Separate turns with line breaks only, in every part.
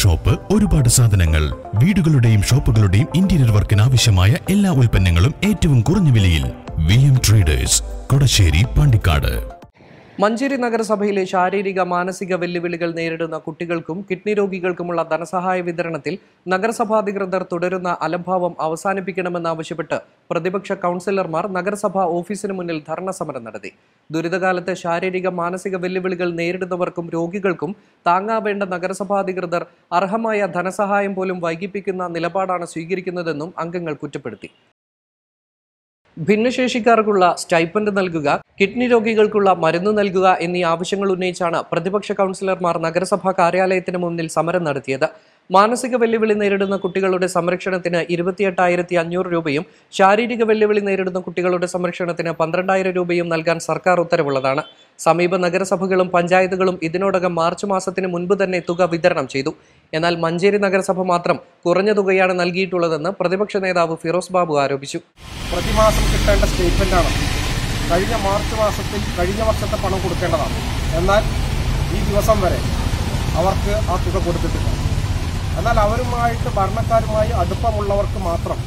Shop ഒരുപാട് സാധനങ്ങൾ വീടുകളുടെയും ഷോപ്പുകളുടെയും interior വർക്കിന് ആവശ്യമായ എല്ലാ ഉൽപ്പന്നങ്ങളും ഏറ്റവും കുറഞ്ഞ വിലയിൽ. V M traders Kodassery Pandikkad.
Manjeri നഗരസഭയിലെ ശാരീരിക മാനസിക വെല്ലുവിളികൾ നേരിടുന്ന കുട്ടികൾക്കും കിഡ്നി രോഗികൾക്കുമുള്ള ധനസഹായ വിതരണത്തിൽ നഗരസഭാധികൃതർ തുടരുന്ന അലംഭാവം അവസാനിപ്പിക്കണമെന്നാവശ്യപ്പെട്ട് പ്രതിപക്ഷ കൗൺസിലർമാർ നഗരസഭാ ഓഫീസിന് മുന്നിൽ ധർണ സമരം നടത്തി. ദുരിതകാലത്തെ ശാരീരിക മാനസിക വെല്ലുവിളികൾ നേരിടുന്നവർക്കും രോഗികൾക്കും താങ്ങാവേണ്ട നഗരസഭാധികൃതർ അർഹമായ ധനസഹായം പോലും വൈകിപ്പിക്കുന്ന നിലപാടാണ് സ്വീകരിക്കുന്നതെന്നും അംഗങ്ങൾ കുറ്റപ്പെടുത്തി. ഭിന്നശേഷിക്കാർക്കുള്ള സ്റ്റൈപ്പൻഡ് നൽകുക കിഡ്നി രോഗികൾക്കുള്ള മരുന്ന് നൽകുക എന്നീ ആവശ്യങ്ങൾ ഉന്നയിച്ചാണ് പ്രതിപക്ഷ കൗൺസിലർമാർ നഗരസഭാ കാര്യാലയത്തിന് മുന്നിൽ സമരം നടത്തിയത്. മാനസിക വെല്ലുവിളി നേരിടുന്ന കുട്ടികളുടെ സംരക്ഷണത്തിന് ഇരുപത്തിയെട്ടായിരത്തി അഞ്ഞൂറ് രൂപയും ശാരീരിക വെല്ലുവിളി നേരിടുന്ന കുട്ടികളുടെ സംരക്ഷണത്തിന് പന്ത്രണ്ടായിരം രൂപയും നൽകാൻ സർക്കാർ ഉത്തരവുള്ളതാണ്. സമീപ നഗരസഭകളും പഞ്ചായത്തുകളും ഇതിനോടകം മാർച്ച് മാസത്തിന് മുൻപ് തന്നെ തുക വിതരണം ചെയ്തു. എന്നാൽ മഞ്ചേരി നഗരസഭ മാത്രം കുറഞ്ഞ തുകയാണ് നൽകിയിട്ടുള്ളതെന്ന് പ്രതിപക്ഷ നേതാവ് ഫിറോസ് ബാബു ആരോപിച്ചു.
പ്രതിമാസം കിട്ടേണ്ട സ്റ്റേറ്റ്മെന്റാണ് കഴിഞ്ഞ മാർച്ച് മാസത്തിൽ കഴിഞ്ഞ വർഷത്തെ പണം കൊടുക്കേണ്ടതാണ്. എന്നാൽ ഈ ദിവസം വരെ അവർക്ക് ആ തുക കൊടുത്തിട്ടില്ല. എന്നാൽ അവരുമായിട്ട് ഭരണക്കാരുമായി അടുപ്പമുള്ളവർക്ക് മാത്രം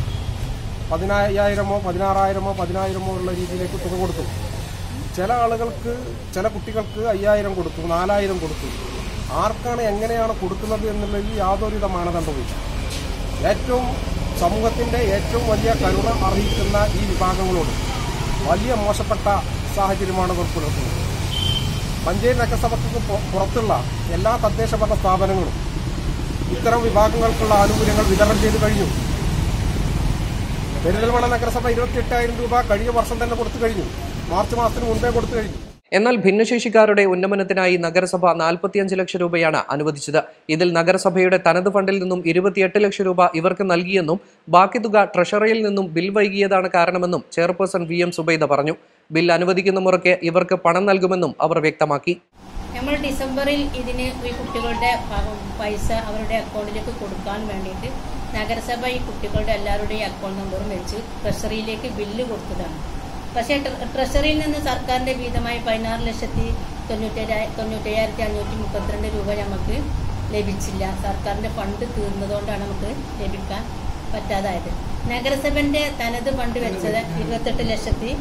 പതിനായിരമോ പതിനാറായിരമോ പതിനായിരമോ ഉള്ള രീതിയിലേക്ക് തുക കൊടുത്തു. ചില ആളുകൾക്ക് ചില കുട്ടികൾക്ക് അയ്യായിരം കൊടുത്തു നാലായിരം കൊടുത്തു. ആർക്കാണ് എങ്ങനെയാണ് കൊടുക്കുന്നത് എന്നുള്ളതിൽ യാതൊരുവിധ മാനദണ്ഡവുമില്ല ഏറ്റവും സമൂഹത്തിന്റെ ഏറ്റവും വലിയ കരുണ അറിയിക്കുന്ന ഈ വിഭാഗങ്ങളോട് വലിയ മോശപ്പെട്ട സാഹചര്യമാണ് ഇവർ പുലർത്തുന്നത്. മഞ്ചേരി നഗരസഭയ്ക്ക് പുറത്തുള്ള എല്ലാ തദ്ദേശ ഭരണ സ്ഥാപനങ്ങളും ഇത്തരം വിഭാഗങ്ങൾക്കുള്ള ആനുകൂല്യങ്ങൾ വിതരണം ചെയ്തു കഴിഞ്ഞു. പെരിന്തൽമണ്ണ നഗരസഭ ഇരുപത്തിയെട്ടായിരം രൂപ കഴിഞ്ഞ വർഷം തന്നെ കൊടുത്തു കഴിഞ്ഞു. മാർച്ച് മാസത്തിന് മുൻപേ കൊടുത്തു കഴിഞ്ഞു.
എന്നാൽ ഭിന്നശേഷിക്കാരുടെ ഉന്നമനത്തിനായി നഗരസഭ നാൽപ്പത്തിയഞ്ച് ലക്ഷം രൂപയാണ് അനുവദിച്ചത്. ഇതിൽ നഗരസഭയുടെ തനത് ഫണ്ടിൽ നിന്നും ഇരുപത്തിയെട്ട് ലക്ഷം രൂപ ഇവർക്ക് നൽകിയെന്നും ബാക്കി തുക ട്രഷറിയിൽ നിന്നും ബിൽ വൈകിയതാണ് കാരണമെന്നും ചെയർപേഴ്സൺ വി എം സുബൈദ പറഞ്ഞു. ബിൽ അനുവദിക്കുന്ന മുറയ്ക്ക് ഇവർക്ക് പണം നൽകുമെന്നും അവർ വ്യക്തമാക്കി.
നമ്മൾ ഡിസംബറിൽ ഇതിന് ഈ കുട്ടികളുടെ പൈസ അവരുടെ അക്കൗണ്ടിലേക്ക് കൊടുക്കാൻ വേണ്ടിയിട്ട് നഗരസഭ ഈ കുട്ടികളുടെ എല്ലാവരുടെയും അക്കൗണ്ട് നമ്പറും വെച്ച് ട്രഷറിയിലേക്ക് ബില്ല് കൊടുത്തതാണ്. പക്ഷേ ട്ര- ട്രഷറിയിൽ നിന്ന് സർക്കാരിന്റെ വീതമായി പതിനാറ് ലക്ഷത്തി തൊണ്ണൂറ്റേഴായി തൊണ്ണൂറ്റയ്യായിരത്തി അഞ്ഞൂറ്റി മുപ്പത്തിരണ്ട് രൂപ നമുക്ക് ലഭിച്ചില്ല. സർക്കാരിന്റെ ഫണ്ട് തീർന്നതുകൊണ്ടാണ് നമുക്ക് ലഭിക്കാൻ പറ്റാതായത്. നഗരസഭന്റെ തനത് ഫണ്ട് വെച്ചത് ഇരുപത്തെട്ട് ലക്ഷത്തി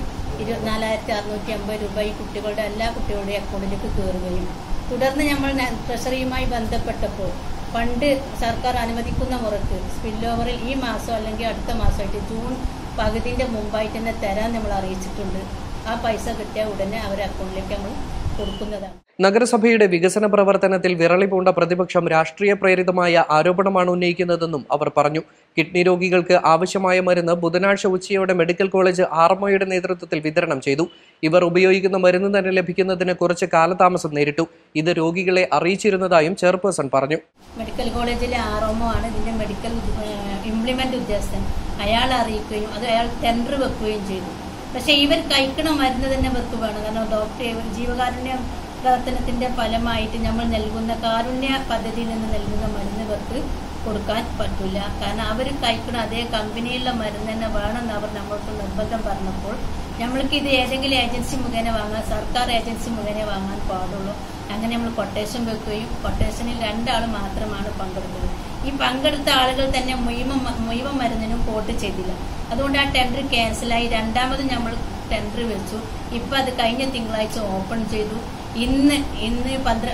ഇരുപത്തിനാലായിരത്തി അറുന്നൂറ്റി അമ്പത് രൂപ ഈ കുട്ടികളുടെ എല്ലാ കുട്ടികളുടെയും അക്കൗണ്ടിലേക്ക് കയറുകയും തുടർന്ന് നമ്മൾ ട്രഷറിയുമായി ബന്ധപ്പെട്ടപ്പോൾ പണ്ട് സർക്കാർ അനുവദിക്കുന്ന മുറക്ക് സ്പിൽ ഓവറിൽ ഈ മാസം അല്ലെങ്കിൽ അടുത്ത മാസമായിട്ട് ജൂൺ പകുതിന്റെ മുമ്പായിട്ട് തന്നെ തരാൻ നമ്മൾ അറിയിച്ചിട്ടുണ്ട്. ആ പൈസ കിട്ടിയ ഉടനെ അവരെ അക്കൗണ്ടിലേക്ക് നമ്മൾ കൊടുക്കുന്നതാണ്.
നഗരസഭയുടെ വികസന പ്രവർത്തനത്തിൽ വിരളി പൂണ്ട പ്രതിപക്ഷം രാഷ്ട്രീയ പ്രേരിതമായ ആരോപണമാണ് ഉന്നയിക്കുന്നതെന്നും അവർ പറഞ്ഞു. കിഡ്നി രോഗികൾക്ക് ആവശ്യമായ മരുന്ന് ബുധനാഴ്ച ഉച്ചയോടെ മെഡിക്കൽ കോളേജ് ആർമോയുടെ നേതൃത്വത്തിൽ വിതരണം ചെയ്തു. ഇവർ ഉപയോഗിക്കുന്ന മരുന്ന് തന്നെ ലഭിക്കുന്നതിന് കുറച്ച് കാലതാമസം നേരിട്ടു. ഇത് രോഗികളെ അറിയിച്ചിരുന്നതായും ചെയർപേഴ്സൺ പറഞ്ഞു.
മെഡിക്കൽ കോളേജിലെ ആർമോ ആണ് ഇതിന്റെ മെഡിക്കൽ ഇംപ്ലിമെന്റ് ഉദ്യോഗസ്ഥൻ. അയാൾ അറിയിക്കുകയും അത് അയാൾ ടെൻഡർ വെക്കുകയും ചെയ്തു. പക്ഷെ ഇവർ കഴിക്കണ മരുന്ന് തന്നെ ഇവർക്ക് വേണം കാരണം ഡോക്ടർ ജീവകാരുണ്യ പ്രവർത്തനത്തിന്റെ ഫലമായിട്ട് നമ്മൾ നൽകുന്ന കാരുണ്യ പദ്ധതിയിൽ നിന്ന് നൽകുന്ന മരുന്ന് ഇവർക്ക് കൊടുക്കാൻ പറ്റില്ല. കാരണം അവർ കഴിക്കണ അതേ കമ്പനിയിലുള്ള മരുന്ന് തന്നെ വേണമെന്ന് അവർ നമ്മൾക്ക് നിർബന്ധം പറഞ്ഞപ്പോൾ നമ്മൾക്ക് ഇത് ഏതെങ്കിലും ഏജൻസി മുഖേന വാങ്ങാൻ സർക്കാർ ഏജൻസി മുഖേന വാങ്ങാൻ പാടുള്ളൂ. അങ്ങനെ നമ്മൾ കൊട്ടേഷൻ വെക്കുകയും കൊട്ടേഷനിൽ രണ്ടാൾ മാത്രമാണ് പങ്കെടുത്തത് ഈ പങ്കെടുത്ത ആളുകൾ തന്നെ മുയമ മുയമ മരുന്നിനും വോട്ട് ചെയ്തില്ല. അതുകൊണ്ട് ആ ടെൻഡർ ക്യാൻസലായി രണ്ടാമത് നമ്മൾ ടെൻഡർ വെച്ചു ഇപ്പം അത് കഴിഞ്ഞ തിങ്കളാഴ്ച ഓപ്പൺ ചെയ്തു. ഇന്ന് ഇന്ന് പന്ത്ര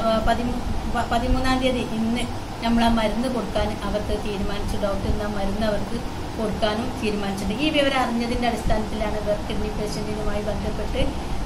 പതിമൂന്നാം തീയതി ഇന്ന് നമ്മൾ ആ മരുന്ന് കൊടുക്കാൻ അവർക്ക് തീരുമാനിച്ചു. ഡോക്ടർ ആ മരുന്ന് അവർക്ക് കൊടുക്കാനും തീരുമാനിച്ചിട്ടുണ്ട്. ഈ വിവരം അറിഞ്ഞതിന്റെ അടിസ്ഥാനത്തിലാണ് ഇവർ കിഡ്നി പേഷ്യന്റിനുമായി ബന്ധപ്പെട്ട്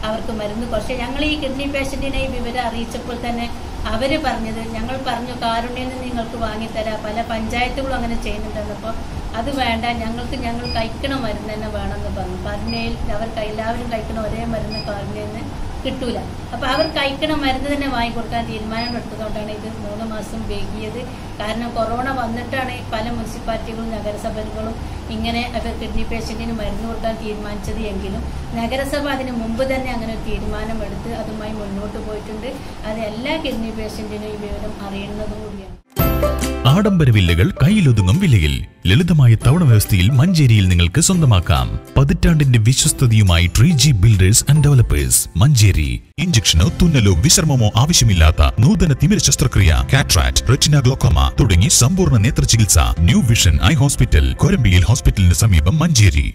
അവർക്ക് മരുന്ന് കുറച്ച് ഞങ്ങൾ ഈ കിഡ്നി പേഷ്യന്റിനെ ഈ വിവരം അറിയിച്ചപ്പോൾ തന്നെ അവർ പറഞ്ഞത് ഞങ്ങൾ പറഞ്ഞു കാരുണ്യം നിങ്ങൾക്ക് വാങ്ങിത്തരാം പല പഞ്ചായത്തുകളും അങ്ങനെ ചെയ്യുന്നുണ്ടെന്നപ്പോൾ അത് വേണ്ട ഞങ്ങൾക്ക് ഞങ്ങൾ കഴിക്കണ മരുന്ന് തന്നെ വേണമെന്ന് പറഞ്ഞു. കാരുണ്യയിൽ അവർ എല്ലാവരും കഴിക്കണ ഒരേ മരുന്ന് കാരുണ്യെന്ന് കിട്ടൂല. അപ്പൊ അവർ കഴിക്കണ മരുന്ന് തന്നെ വാങ്ങിക്കൊടുക്കാൻ തീരുമാനം എടുത്തതുകൊണ്ടാണ് ഇത് മൂന്ന് മാസം വൈകിയത്. കാരണം കൊറോണ വന്നിട്ടാണ് പല മുനിസിപ്പാലിറ്റികളും നഗരസഭകളും ഇങ്ങനെ അവർ കിഡ്നി പേഷ്യന്റിന് മരുന്ന് കൊടുക്കാൻ തീരുമാനിച്ചത് എങ്കിലും നഗരസഭ അതിന് മുമ്പ് തന്നെ അങ്ങനെ തീരുമാനമെടുത്ത് അതുമായി മുന്നോട്ട് പോയിട്ടുണ്ട്. അത് എല്ലാ കിഡ്നി പേഷ്യന്റിനും ഈ വിവരം അറിയുന്നതും കൂടിയാണ്.
ആഡംബര വില്ലകൾ കയ്യിലൊതുങ്ങും വിലയിൽ. ലളിതമായ തവണ വ്യവസ്ഥയിൽ മഞ്ചേരിയിൽ നിങ്ങൾക്ക് സ്വന്തമാക്കാം. പതിറ്റാണ്ടിന്റെ വിശ്വസ്തയുമായി tree G builders and developers Manjeri. ഇഞ്ചക്ഷനോ തുന്നലോ വിശ്രമമോ ആവശ്യമില്ലാത്ത നൂതന തിമിര ശസ്ത്രക്രിയ. കാട്രാക്ട് റെറ്റിന ഗ്ലോക്കോമ തുടങ്ങി സമ്പൂർണ നേത്ര ചികിത്സ ന്യൂ വിഷൻ ഐ ഹോസ്പിറ്റൽ കൊരമ്പിയിൽ ഹോസ്പിറ്റലിന് സമീപം മഞ്ചേരി.